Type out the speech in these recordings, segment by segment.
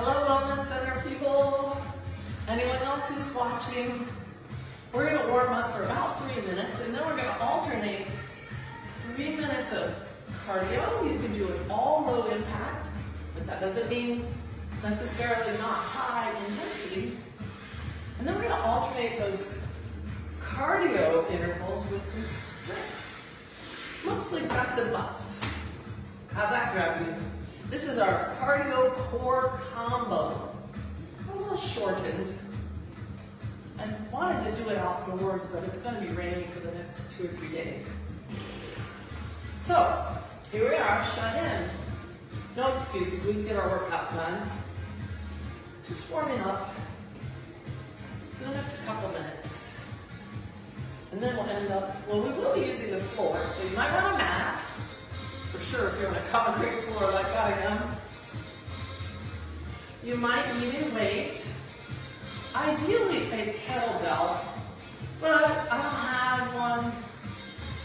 Hello, Wellness Center people. Anyone else who's watching? We're gonna warm up for about three minutes and then we're gonna alternate three minutes of cardio. You can do it all low impact, but that doesn't mean necessarily not high intensity. And then we're gonna alternate those cardio intervals with some strength. Mostly guts and butts. How's that grab you? This is our cardio core combo. A little shortened. I wanted to do it outdoors, but it's going to be raining for the next two or three days. So, here we are, shut in. No excuses, we can get our workout done. Just warming up for the next couple minutes. And then we'll end up, well, we will be using the floor, so you might want a mat, for sure if you're on a concrete floor like I am. You might need a weight, ideally a kettlebell, but I don't have one,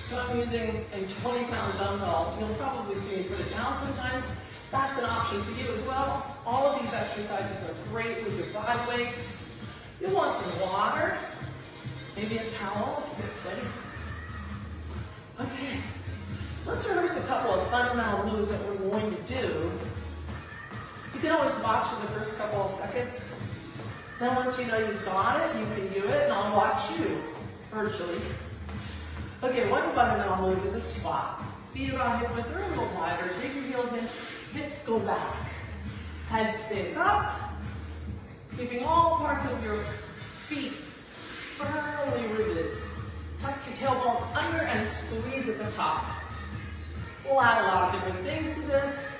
so I'm using a 20 pound dumbbell. You'll probably see me put it down sometimes. That's an option for you as well. All of these exercises are great with your body weight. You'll want some water, maybe a towel if you get sweaty. Okay, let's rehearse a couple of fundamental moves that we're going to do. You can always watch for the first couple of seconds. Then once you know you've got it, you can do it, and I'll watch you virtually. Okay, one fundamental move is a squat. Feet about hip width or a little wider. Dig your heels in, hips go back. Head stays up, keeping all parts of your feet firmly rooted. Tuck your tailbone under and squeeze at the top. We'll add a lot of different things to this,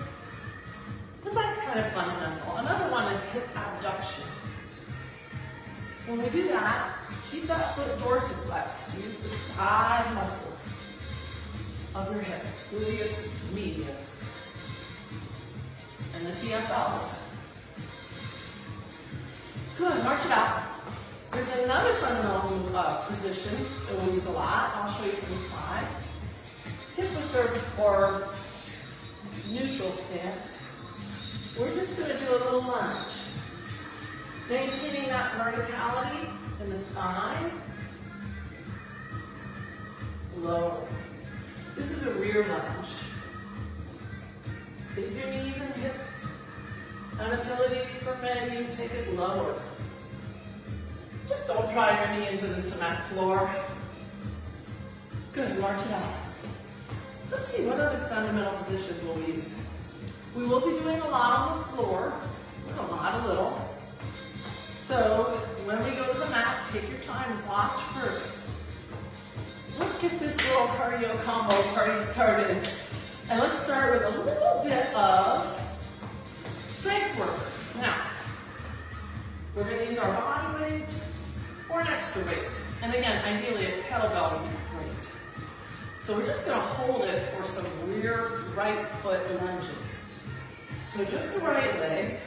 but that's kind of fundamental. Another one is hip abduction. When we do that, keep that foot dorsiflexed. Use the side muscles of your hips, gluteus medius, and the TFLs. Good, march it out. There's another fundamental uh, position that we'll use a lot. I'll show you from the side. Hip width or neutral stance. We're just going to do a little lunge. Maintaining that verticality in the spine. Lower. This is a rear lunge. If your knees and hips and abilities permit you, take it lower. Just don't drive your knee into the cement floor. Good, march it out. Let's see, what other fundamental positions we'll use? We will be doing a lot on the floor, a lot, a little. So when we go to the mat, take your time, watch first. Let's get this little cardio combo party started. And let's start with a little bit of strength work. Now, we're gonna use our body weight or an extra weight. And again, ideally a kettlebell. So we're just gonna hold it for some rear right foot lunges. So just the right leg.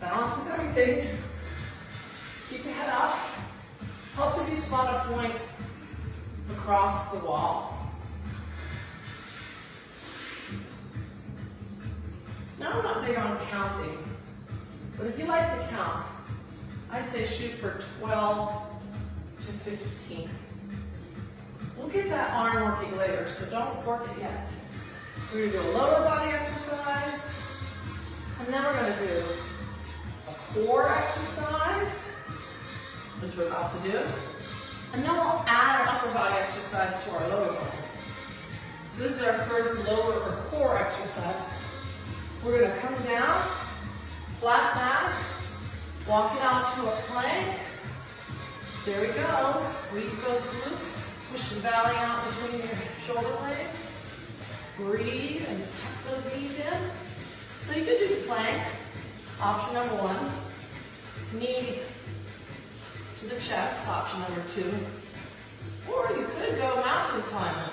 Balances everything. Keep the head up. Helps if you spot a point across the wall. Now I'm not big on counting, but if you like to count, I'd say shoot for 12 to 15. We'll get that arm working later, so don't work it yet. We're gonna do a lower body exercise, and then we're gonna do a core exercise, which we're about to do, and then we'll add our upper body exercise to our lower body. So this is our first lower or core exercise. We're gonna come down, flat back, walk it out to a plank. There we go, squeeze those glutes, push the belly out between your shoulder blades. Breathe and tuck those knees in. So you could do the plank, option number one. Knee to the chest, option number two. Or you could go mountain climber.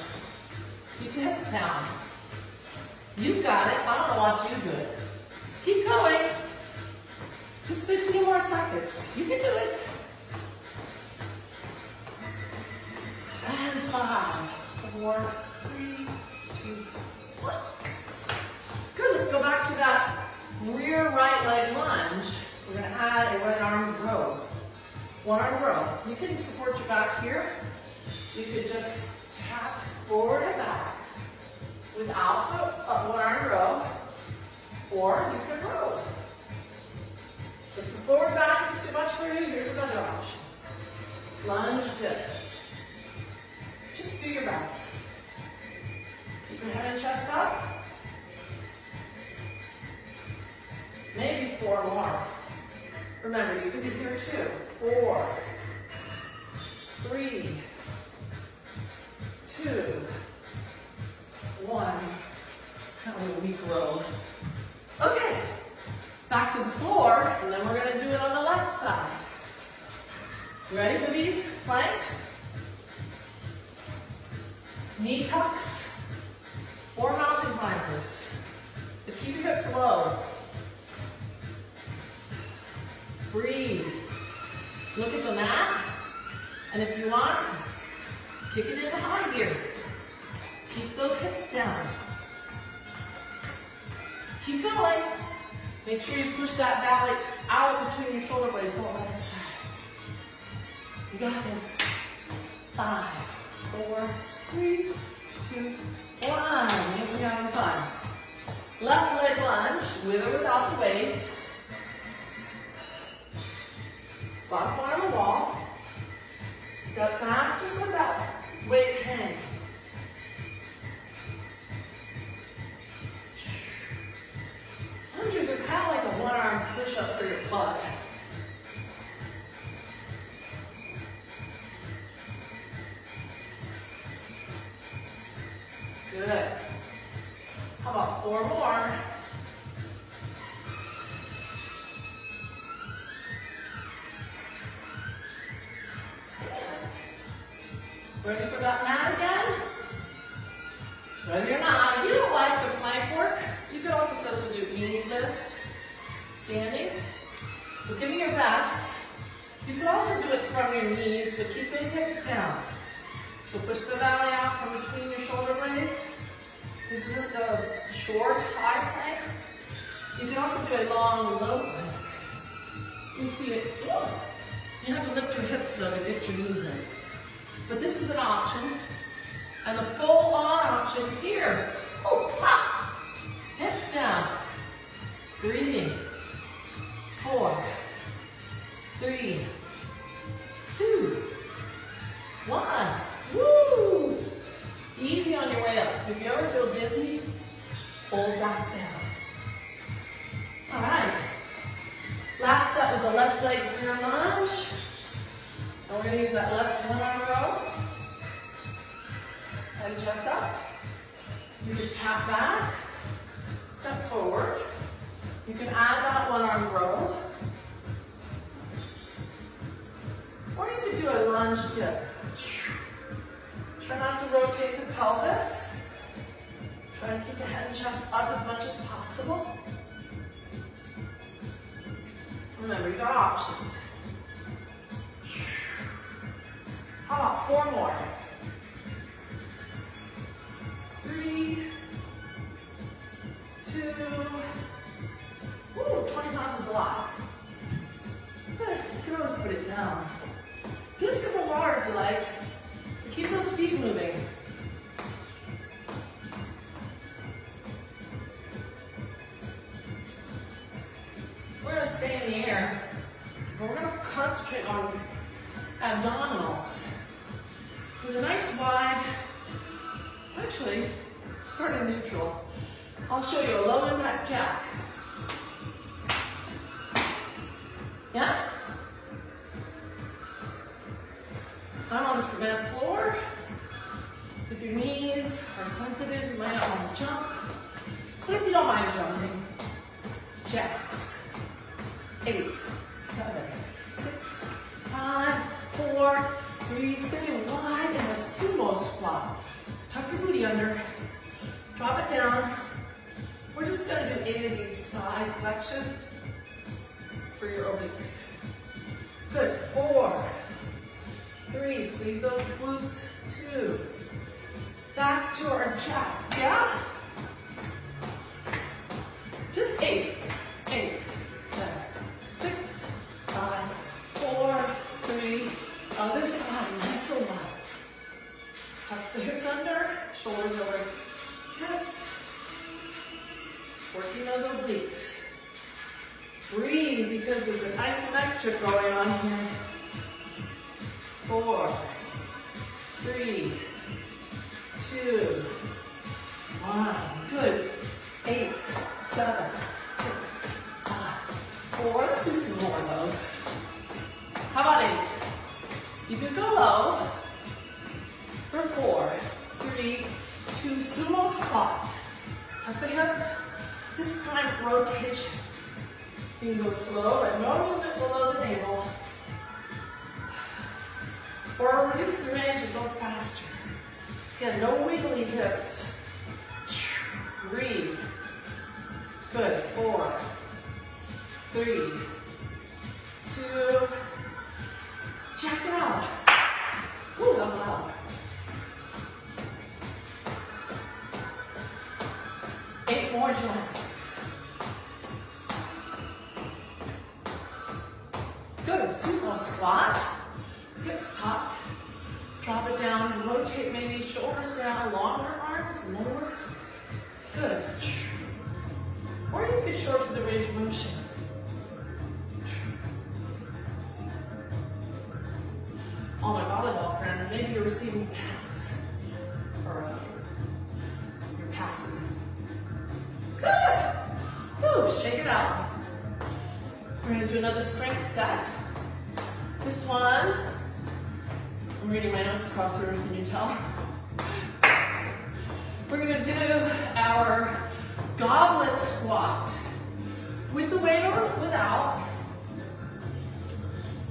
Keep your hips down. You've got it. I don't know what you do. Keep going. Just 15 more seconds. You can do it. And five, four, three, two, one. Good, let's go back to that rear right leg lunge. We're gonna add a right arm row. One arm row. You can support your back here. You could just tap forward and back without the uh, one arm row, or you could row. If the forward back is too much for you, here's another option. Lunge dip. Just do your best. Keep your head and chest up. Maybe four more. Remember, you can be here too. Four, three, two, one. Kind of a weak row. Okay, back to the floor, and then we're gonna do it on the left side. You ready for these? Plank. Knee tucks or mountain climbers. But keep your hips low. Breathe. Look at the mat. And if you want, kick it into high gear. Keep those hips down. Keep going. Make sure you push that belly out between your shoulder blades on that side. You got this. Five, four, three, two, one. We're having fun. Left leg lunge, with or without the weight. Spot corner the wall. Step back, just let that weight hang. Lunges are kind of like a one-arm push-up for your butt. Good. How about four more? Ready for that mat again? Ready or not, if you don't like the plank work, you could also substitute knee lifts, standing. But give me your best. You could also do it from your knees, but keep those hips down. So push the belly out from between your shoulder blades. This isn't a short, high plank. You can also do a long, low plank. You see it. You have to lift your hips though to get your knees in. But this is an option. And the full on option is here. Oh, ha! Hips down. Breathing. Four, three, two, one. Woo! Easy on your way up. If you ever feel dizzy, fold back down. All right. Last set with the left leg rear lunge. And we're to use that left one arm row. And chest up. You can tap back, step forward. You can add that one arm row. Or you could do a lunge dip. Try not to rotate the pelvis. Try to keep the head and chest up as much as possible. Remember, you got options. How about four more? Three, two, Ooh, 20 pounds is a lot. You can always put it down. Get a sip of water if you like. Keep those feet moving. We're going to stay in the air, but we're going to concentrate on abdominals. With a nice wide, actually, start in neutral. I'll show you a low impact jack. Because there's an isometric going on here. Four, three, two, one. Good. Eight, seven, six, five, four. Let's do some more of those. How about eight? You can go low for four, three, two, sumo squat. Tuck the hips. This time, rotation. You can go slow, but no movement below the navel. Or reduce the range and go faster. Again, no wiggly hips. Breathe. Good. Four, three, two. Jack it out. Ooh, that was loud. Eight more jacks. Sumo squat. Hips tucked. Drop it down. Rotate maybe shoulders down. Longer arms. Lower. Good. Or you could shorten the range motion. All my volleyball friends, maybe you're receiving pass. Or uh, you're passing. Good. Woo, shake it out. We're gonna do another strength set. This one, I'm reading my notes across the room, can you tell? We're gonna do our goblet squat with the weight or without.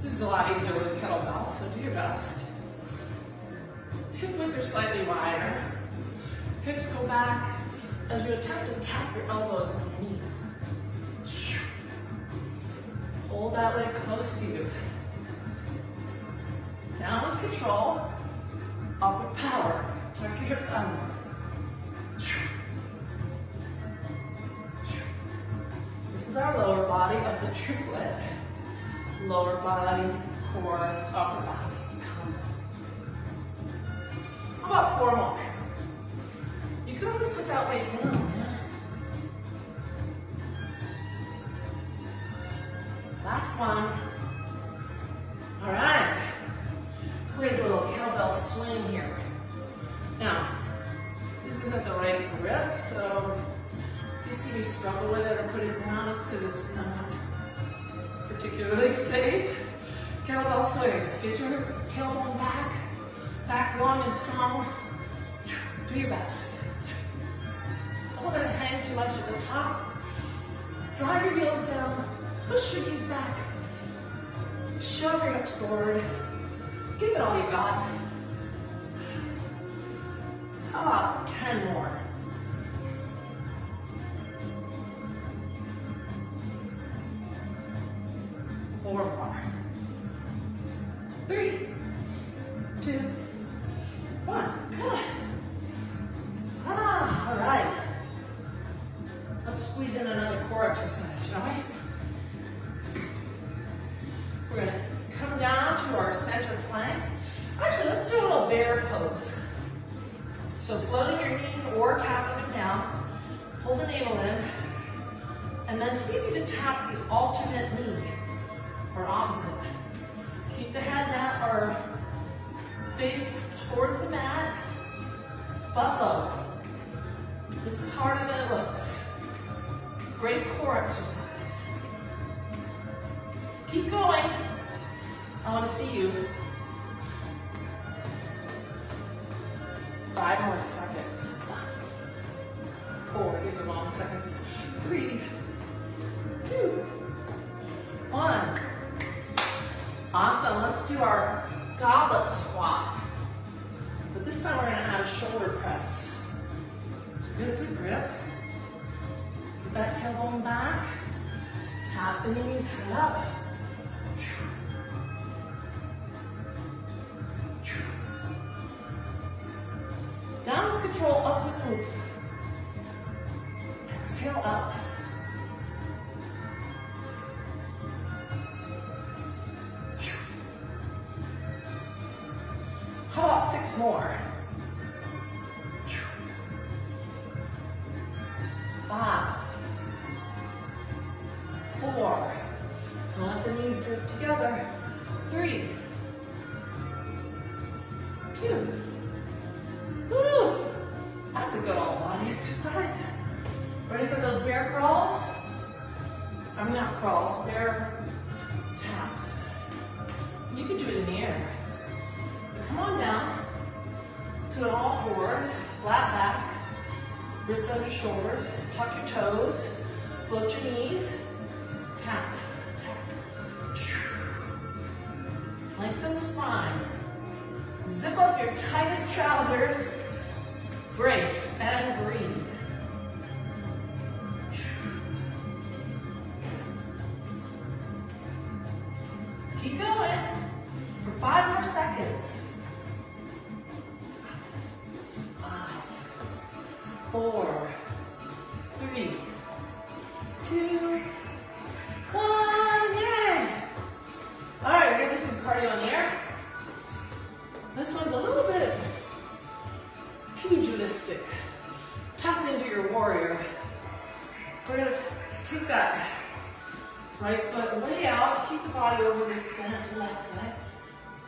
This is a lot easier with a kettlebell, so do your best. Hip width are slightly wider. Hips go back as you attempt to tap your elbows on your knees. Hold that leg close to you. Down with control, up with power. Tuck your hips under. This is our lower body of the triplet. Lower body, core, upper body. How about four more? You can always put that weight down. Last one. All right. We're gonna do a little kettlebell swing here. Now, this isn't the right grip, so if you see me struggle with it or put it down, it's because it's not particularly safe. Kettlebell swings. Get your tailbone back, back long and strong. Do your best. Don't let it hang too much at the top. Drive your heels down. Push your knees back. Shove your hips forward. Give it all you got. How about 10 more? Four, these are long seconds. Three, two, one. Awesome, let's do our goblet squat. But this time we're gonna add a shoulder press. So get a good grip. Get that tailbone back. Tap the knees, head up. Down with control, up with move. For those bear crawls? I'm not crawls, bear taps. You can do it in the air. Come on down to an all fours, flat back, wrists under shoulders, tuck your toes, float your knees, tap, tap. Lengthen the spine. Zip up your tightest trousers, brace and breathe. Right foot way out, keep the body over this bent left leg.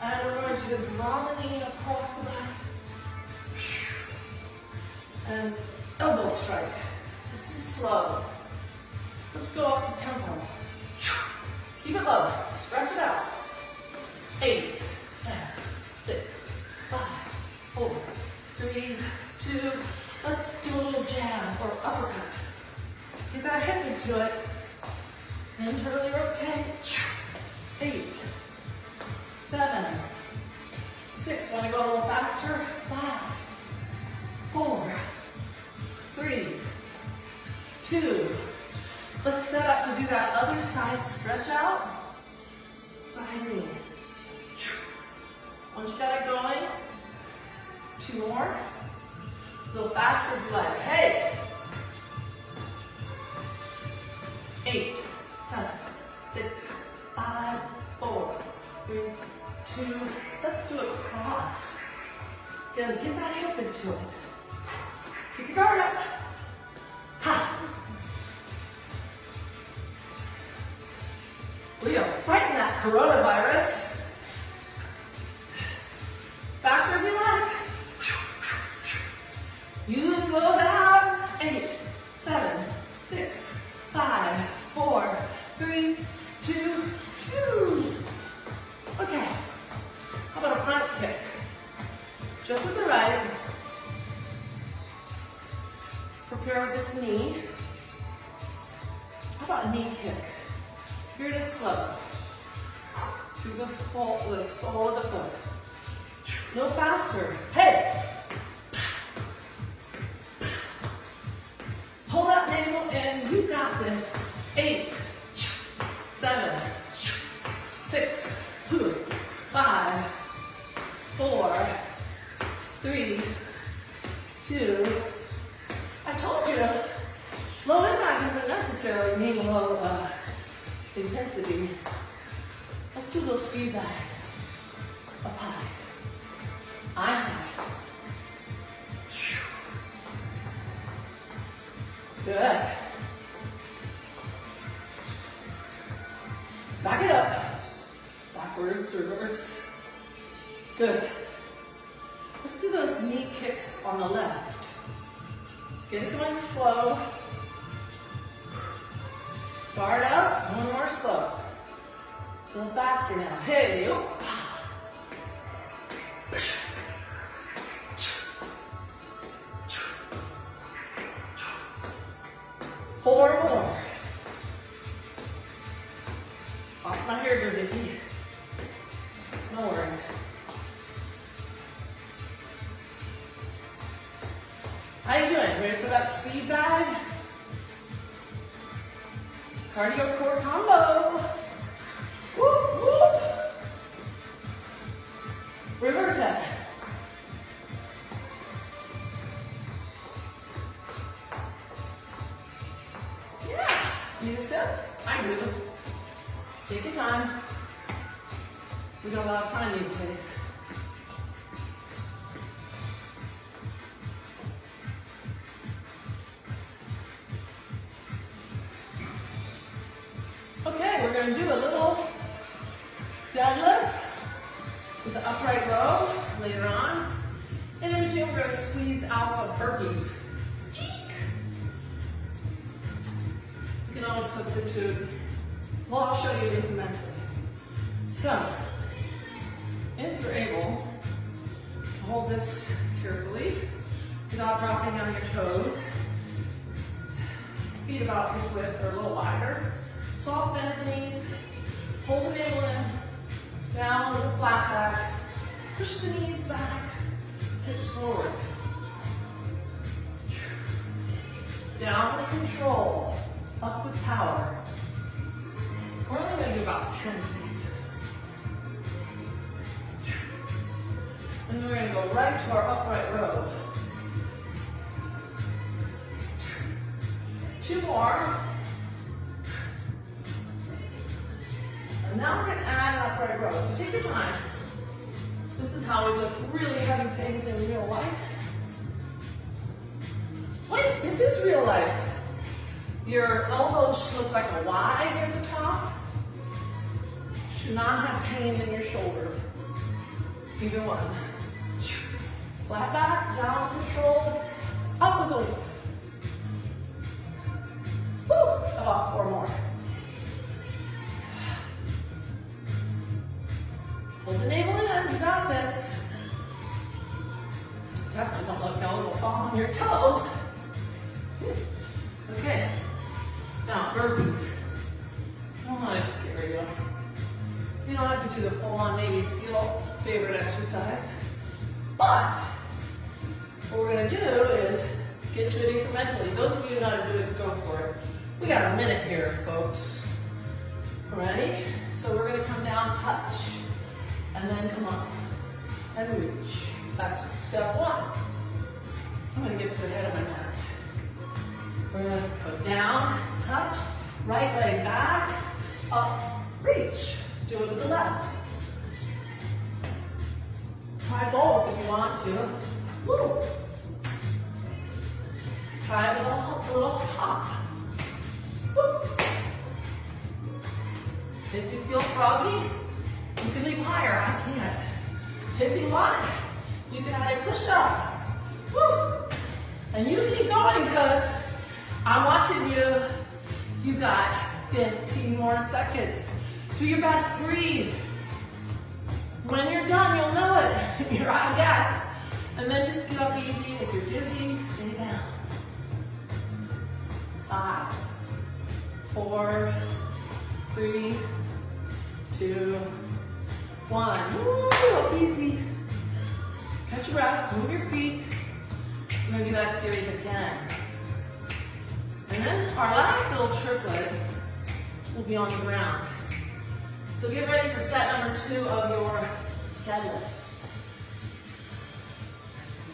And we're going to draw the knee across the back. And elbow strike. This is slow. Let's go up to tempo. Keep it low. Stretch it out. Eight, seven, six, five, four, three, two. Let's do a little jab or uppercut. Get that hip into it. Internally rotate. Eight, seven, six. Want to go a little faster? Five, four, three, two. Let's set up to do that other side stretch out. Side knee. Once you got it going, two more. A little faster like. Hey! Eight, seven, six, five, four, three, two. Let's do a cross. Good, get that hip into it. Keep your guard up. Ha! We are fighting that coronavirus. Faster if you like. Use those abs. With this knee. How about a knee kick? Here it is slow. Through the, full, the sole of the foot. No faster. Hey! Pull that navel in. You got this. Eight, seven, six, five, four, three, two. You, low impact doesn't necessarily mean low uh, intensity. Let's do a little speed dive. Up high. I'm high. Good. Back it up. Backwards, reverse. Good. Get it going slow. Guard up, one more slow. A little faster now. Hey, How you doing? Ready for that speed dive? Cardio core combo. Whoop, whoop. Reverse it. Without dropping on your toes, feet about hip width or a little wider, soft bend the knees, hold the navel in, down with a flat back, push the knees back, hips forward. Down with control, up with power. We're only going to do about 10 of these. And we're going to go right to our upright row. Two more. And now we're to add an upright row. So take your time. This is how we lift really heavy things in real life. Wait, this is real life. Your elbows should look like a Y at the top. Should not have pain in your shoulder. Either one. Flat back, down control, up with oomph. Woo, froggy, you can leap higher. I can't. If you want, you can add a push up. Woo. And you keep going because I'm watching you. You got 15 more seconds. Do your best, breathe. When you're done, you'll know it. You're out of gas. And then just get up easy. If you're dizzy, stay down. Five, four, three, two, one. Easy. Catch your breath, move your feet. We're gonna do that series again. And then our last little triplet will be on the ground. So get ready for set number two of your deadlifts.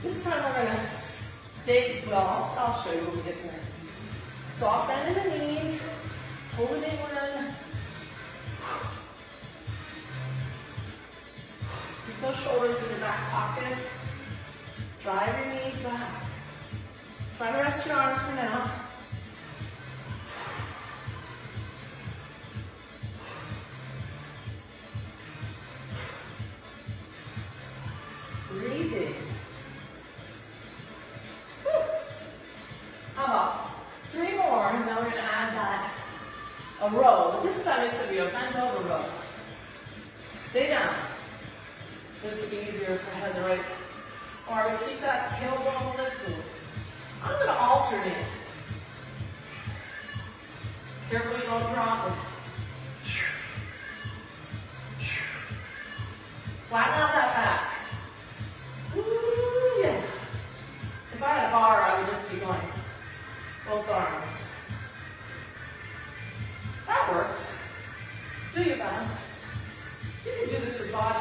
This time we're gonna stay, well, I'll show you when we get there. Soft bend in the knees, hold in in. Those shoulders in your back pockets. Drive your knees back. Try to rest your arms for now.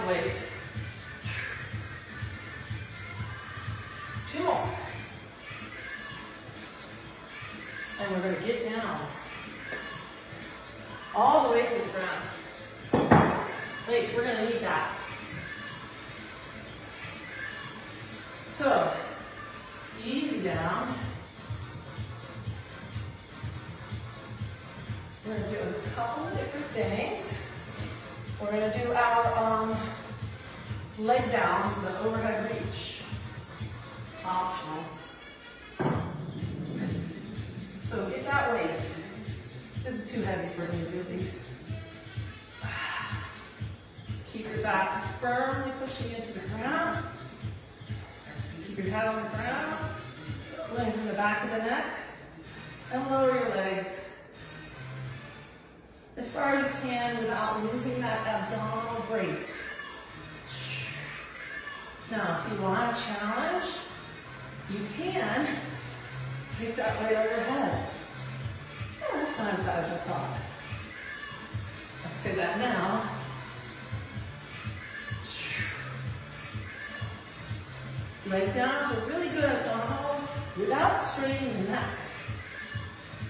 This Now, if you want a challenge, you can take that weight over your head. Oh, that's not as I thought. I say that now. Leg down to really good abdominal without straining the neck.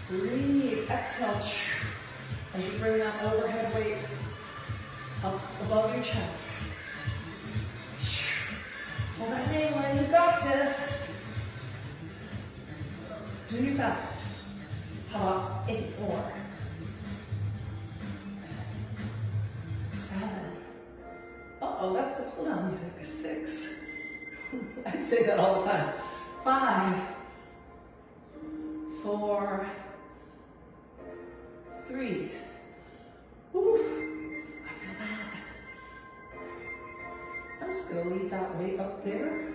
Breathe, exhale as you bring that overhead weight up above your chest. Hold that name when you got this. Do your best. How about eight more? Seven. Uh-oh, that's the pull-down music. Six. I say that all the time. Five. Four. Three. Gonna leave that weight up there.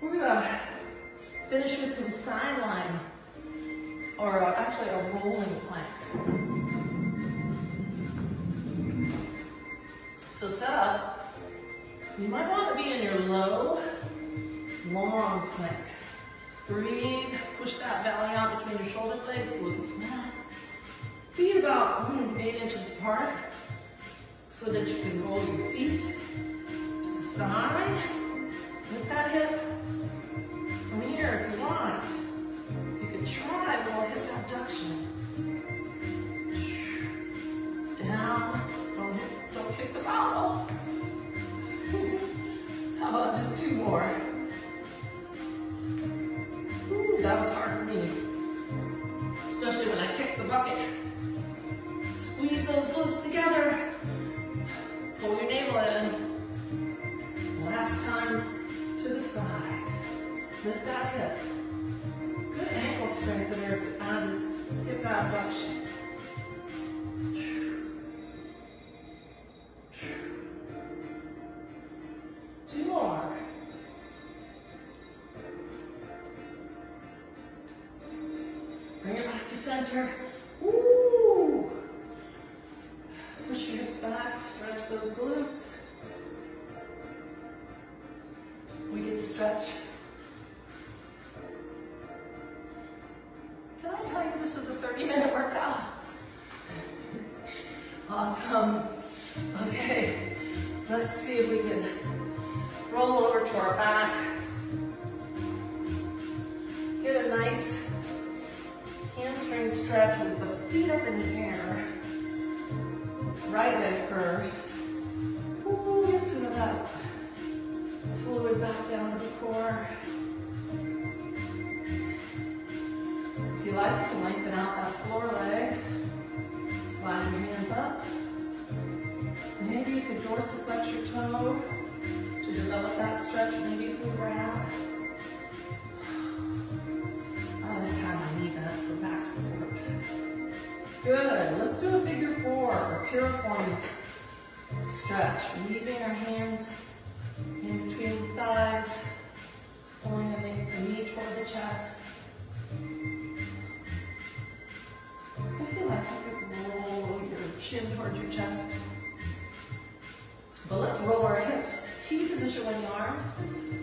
We're gonna finish with some sideline, or uh, actually a rolling plank. So set up. You might want to be in your low, long plank. Breathe, push that belly out between your shoulder blades, look mat. Feet about mm, eight inches apart so that you can roll your feet side. Lift that hip from here if you want. You can try a little hip abduction. Down, don't, don't kick the bottle. How about just two more? Ooh, that was hard for me. Especially when I kicked the bucket. Squeeze those glutes together. Pull your navel in. Last time to the side. Lift that hip. Good ankle strength there you add this hip abduction. You like, you can lengthen out that floor leg. Slide your hands up. Maybe you could dorsiflex your toe to develop that stretch. Maybe you can grab. I like to have my knee bent for back support. Good. Let's do a figure four or piriformis stretch. Weaving our hands in between the thighs, pulling the knee toward the chest. Towards your chest. But let's roll our hips. T position with the arms.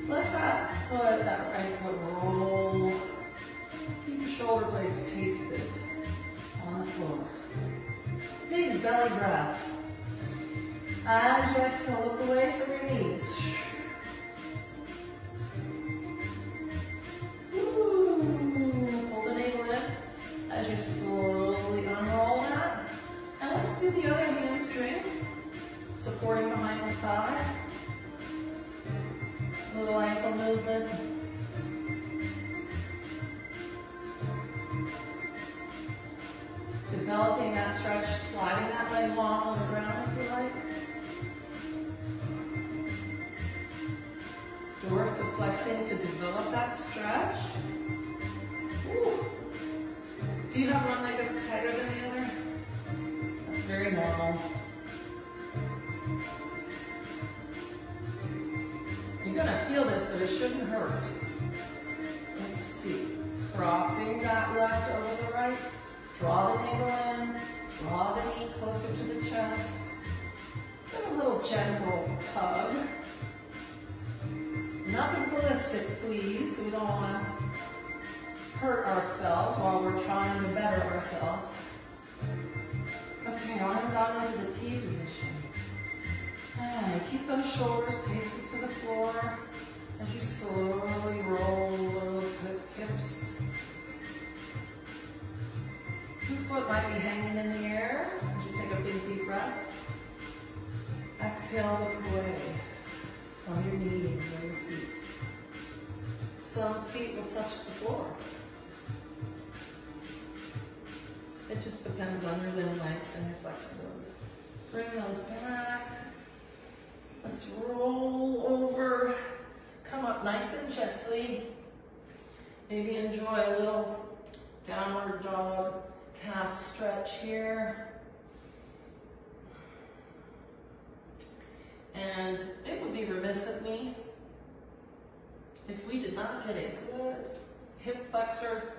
Let that foot, that right foot roll. Keep your shoulder blades pasted on the floor. Big belly breath. As you exhale, look away from your knees. Ooh, hold the navel in as you that. And the other hamstring, supporting behind the thigh. Little ankle movement. Developing that stretch, sliding that leg long on the ground if you like. Dorsiflexing to develop that stretch. Ooh. Do you have one leg that's tighter than the other? Very normal. You're gonna feel this, but it shouldn't hurt. Let's see. Crossing that left over the right. Draw the navel in. Draw the knee closer to the chest. Give a little gentle tug. Nothing ballistic, please. We don't want to hurt ourselves while we're trying to better ourselves. Okay, arms out into the T position. And keep those shoulders pasted to the floor as you slowly roll those hips. Your foot might be hanging in the air as you take a big deep breath. Exhale, look away from your knees or your feet. Some feet will touch the floor. It just depends on your limb lengths and your flexibility. Bring those back. Let's roll over. Come up nice and gently. Maybe enjoy a little downward dog calf stretch here. And it would be remiss of me if we did not get a good hip flexor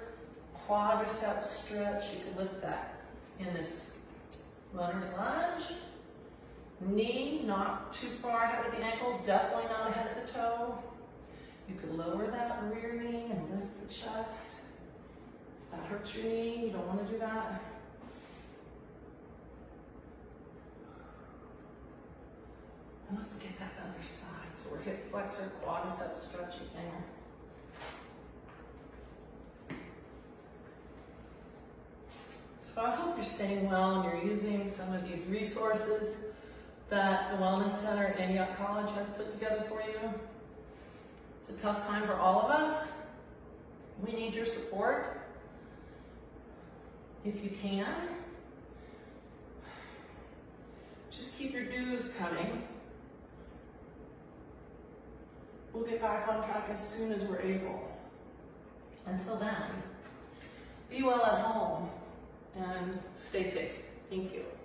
quadricep stretch. You can lift that in this runner's lunge. Knee not too far ahead of the ankle, definitely not ahead of the toe. You could lower that rear knee and lift the chest. If that hurts your knee, you don't want to do that. And let's get that other side. So we're hip flexor, quadricep stretching there. So I hope you're staying well and you're using some of these resources that the Wellness Center at Antioch College has put together for you. It's a tough time for all of us. We need your support. If you can, just keep your dues coming. We'll get back on track as soon as we're able. Until then, be well at home and stay safe. Thank you.